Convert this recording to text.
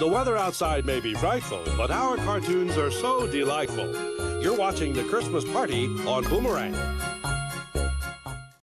The weather outside may be frightful, but our cartoons are so delightful. You're watching the Christmas party on Boomerang.